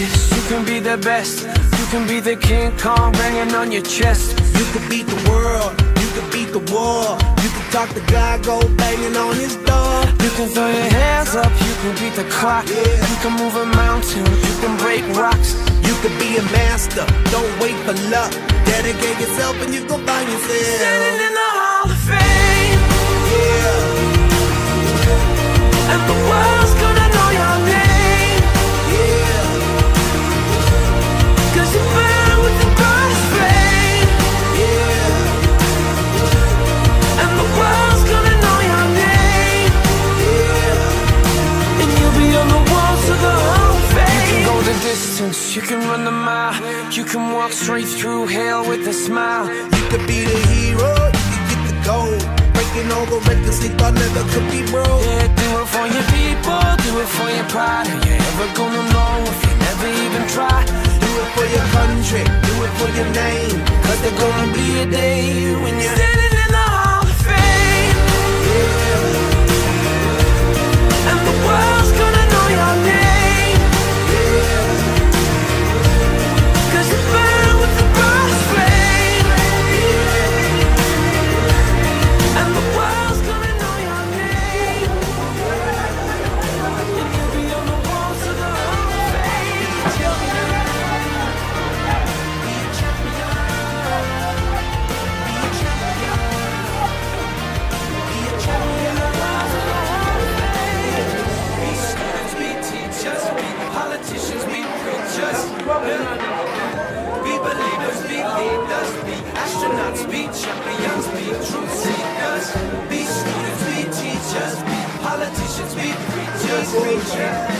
the you can be the best. You can be the King Kong banging on your chest. You could beat the world, you could beat the war. You could talk to God, go banging on his door. You can throw your hands up, you can beat the clock. Yeah. You can move a mountain, you can break rocks. You could be a master, don't wait for luck. Dedicate yourself and you gon' find yourself. Standing in the Hall of Fame, Yeah, and the world's you can run the mile. You can walk straight through hell with a smile. You could be the hero, you could get the gold. Breaking all the records they thought never could preachers.